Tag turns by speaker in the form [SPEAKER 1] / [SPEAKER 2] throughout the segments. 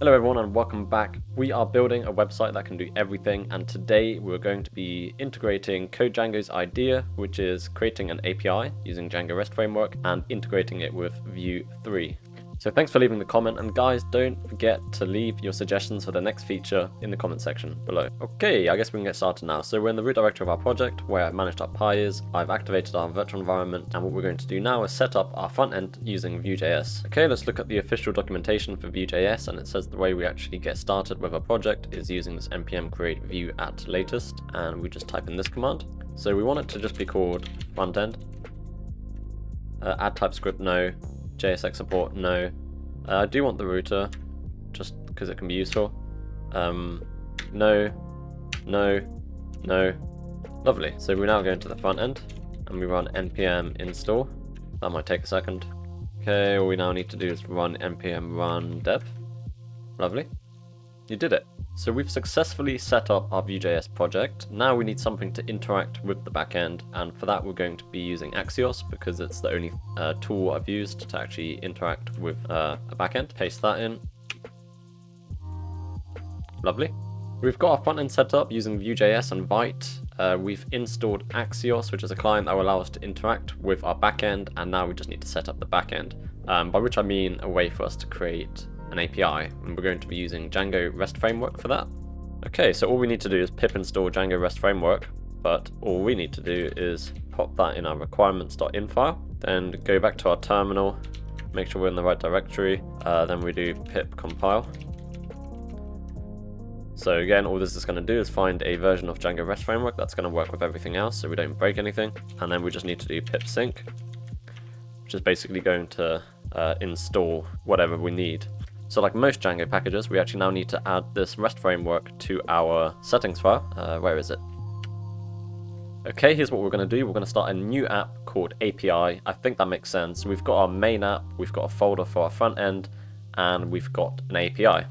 [SPEAKER 1] Hello everyone and welcome back. We are building a website that can do everything and today we're going to be integrating CodeDjango's idea which is creating an API using Django REST framework and integrating it with Vue 3. So thanks for leaving the comment, and guys, don't forget to leave your suggestions for the next feature in the comment section below. Okay, I guess we can get started now. So we're in the root directory of our project, where I managed our manage.py is. I've activated our virtual environment, and what we're going to do now is set up our front end using Vue.js. Okay, let's look at the official documentation for Vue.js, and it says the way we actually get started with a project is using this npm create vue at latest, and we just type in this command. So we want it to just be called front end. Uh, add TypeScript, no. JSX support, no. Uh, I do want the router, just because it can be useful. Um, no, no, no. Lovely. So we're now going to the front end, and we run npm install. That might take a second. Okay, all we now need to do is run npm run dev. Lovely. You did it. So we've successfully set up our Vue.js project. Now we need something to interact with the backend, and for that we're going to be using Axios because it's the only uh, tool I've used to actually interact with uh, a backend. Paste that in. Lovely. We've got our front end set up using Vue.js and Vite. Uh, we've installed Axios, which is a client that will allow us to interact with our backend, and now we just need to set up the backend. Um, by which I mean a way for us to create an API, and we're going to be using Django REST Framework for that. Okay, so all we need to do is pip install Django REST Framework, but all we need to do is pop that in our requirements.in file, then go back to our terminal, make sure we're in the right directory, uh, then we do pip compile. So again, all this is going to do is find a version of Django REST Framework that's going to work with everything else so we don't break anything, and then we just need to do pip sync, which is basically going to uh, install whatever we need so like most Django packages, we actually now need to add this REST framework to our settings file. Uh, where is it? Okay, here's what we're going to do. We're going to start a new app called API. I think that makes sense. We've got our main app, we've got a folder for our front end, and we've got an API.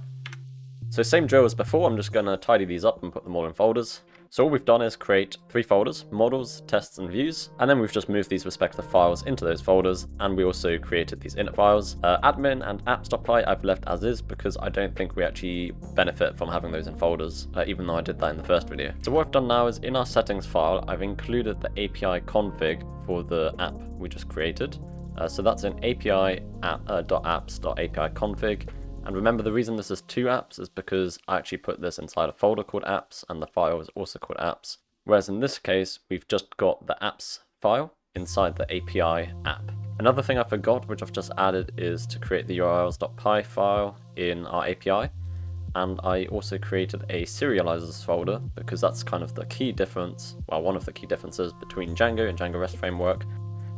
[SPEAKER 1] So same drill as before, I'm just going to tidy these up and put them all in folders. So all we've done is create three folders, models, tests, and views, and then we've just moved these respective files into those folders, and we also created these init files. Uh, admin and apps.py I've left as is because I don't think we actually benefit from having those in folders, uh, even though I did that in the first video. So what I've done now is in our settings file, I've included the API config for the app we just created. Uh, so that's in API app, uh, .apps.api config, and remember the reason this is two apps is because I actually put this inside a folder called apps and the file is also called apps. Whereas in this case, we've just got the apps file inside the API app. Another thing I forgot, which I've just added, is to create the urls.py file in our API. And I also created a serializers folder because that's kind of the key difference, well, one of the key differences between Django and Django REST Framework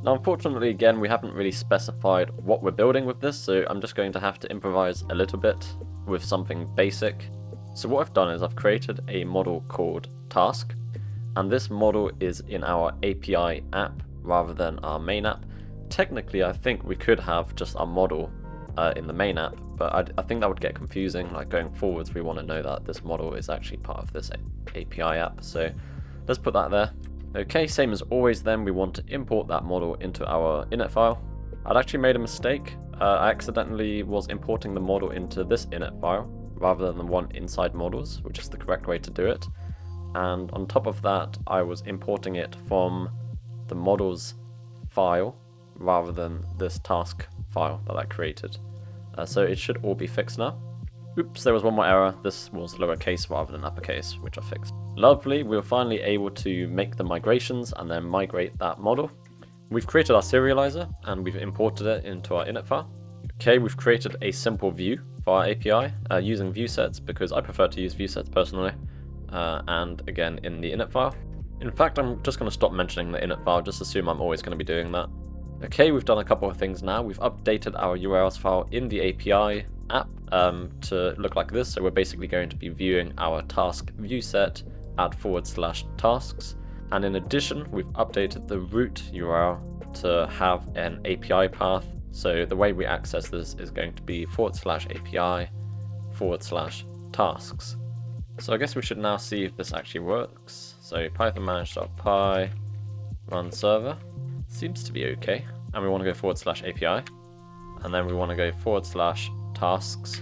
[SPEAKER 1] now unfortunately again we haven't really specified what we're building with this so I'm just going to have to improvise a little bit with something basic. So what I've done is I've created a model called task and this model is in our API app rather than our main app. Technically I think we could have just our model uh, in the main app but I'd, i think that would get confusing like going forwards we want to know that this model is actually part of this API app so let's put that there Okay, same as always then, we want to import that model into our init file. I'd actually made a mistake. Uh, I accidentally was importing the model into this init file rather than the one inside models, which is the correct way to do it. And on top of that, I was importing it from the models file rather than this task file that I created. Uh, so it should all be fixed now. Oops, there was one more error. This was lowercase rather than uppercase, which I fixed. Lovely, we were finally able to make the migrations and then migrate that model. We've created our serializer and we've imported it into our init file. Okay, we've created a simple view for our API uh, using view sets because I prefer to use view sets personally. Uh, and again, in the init file. In fact, I'm just going to stop mentioning the init file, just assume I'm always going to be doing that. Okay, we've done a couple of things now. We've updated our URLs file in the API app um, to look like this. So we're basically going to be viewing our task view set add forward slash tasks. And in addition, we've updated the root URL to have an API path. So the way we access this is going to be forward slash API forward slash tasks. So I guess we should now see if this actually works. So python manage.py run server seems to be okay. And we want to go forward slash API. And then we want to go forward slash tasks.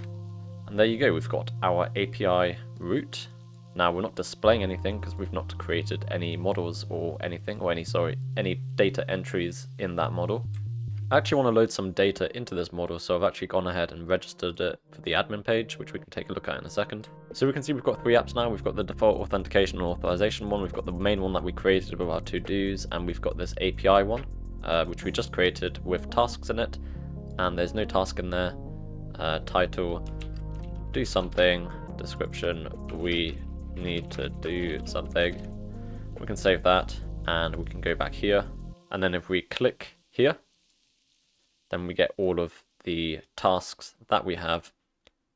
[SPEAKER 1] And there you go, we've got our API route. Now we're not displaying anything because we've not created any models or anything, or any, sorry, any data entries in that model. I actually want to load some data into this model, so I've actually gone ahead and registered it for the admin page, which we can take a look at in a second. So we can see we've got three apps now. We've got the default authentication and authorization one, we've got the main one that we created with our to-dos, and we've got this API one, uh, which we just created with tasks in it, and there's no task in there. Uh, title, do something, description, we need to do something. We can save that, and we can go back here, and then if we click here, then we get all of the tasks that we have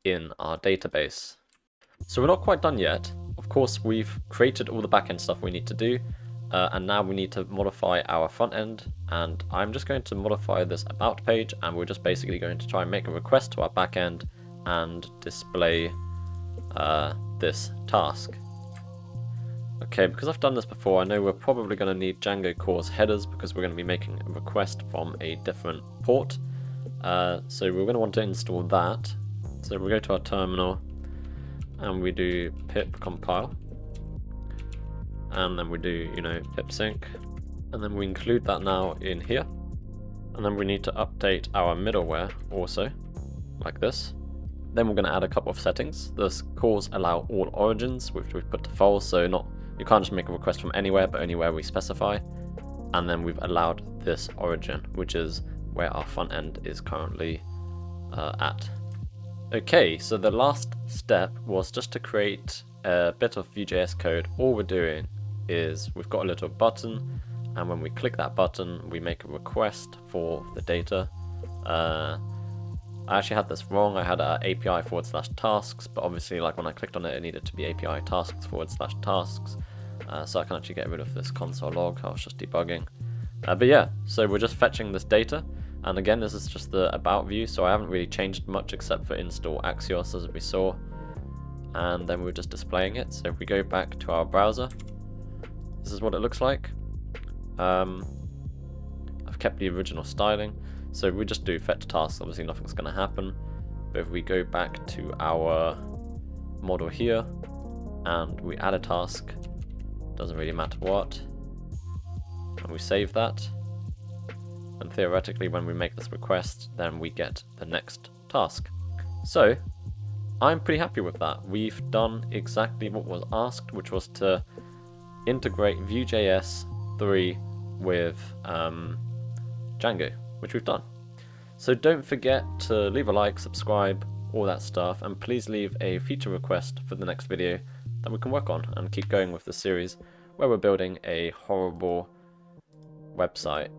[SPEAKER 1] in our database. So we're not quite done yet. Of course, we've created all the backend stuff we need to do, uh, and now we need to modify our front end. And I'm just going to modify this about page, and we're just basically going to try and make a request to our backend and display uh, this task. Okay, because I've done this before, I know we're probably going to need Django CORS headers because we're going to be making a request from a different port. Uh, so we're going to want to install that. So we go to our terminal and we do pip compile. And then we do, you know, pip sync. And then we include that now in here. And then we need to update our middleware also, like this. Then we're going to add a couple of settings. The CORS allow all origins, which we've put to false, so not you can't just make a request from anywhere, but only where we specify. And then we've allowed this origin, which is where our front end is currently uh, at. Okay, so the last step was just to create a bit of Vue.js code. All we're doing is we've got a little button, and when we click that button, we make a request for the data. Uh, I actually had this wrong. I had API forward slash tasks, but obviously, like when I clicked on it, it needed to be API tasks forward slash tasks. Uh, so I can actually get rid of this console log. I was just debugging. Uh, but yeah, so we're just fetching this data. And again, this is just the about view, so I haven't really changed much except for install Axios as we saw. And then we're just displaying it. So if we go back to our browser, this is what it looks like. Um, I've kept the original styling. So if we just do fetch tasks, obviously nothing's going to happen. But if we go back to our model here, and we add a task, doesn't really matter what. And we save that. And theoretically, when we make this request, then we get the next task. So, I'm pretty happy with that. We've done exactly what was asked, which was to integrate Vue.js 3 with um, Django, which we've done. So don't forget to leave a like, subscribe, all that stuff, and please leave a feature request for the next video that we can work on and keep going with the series where we're building a horrible website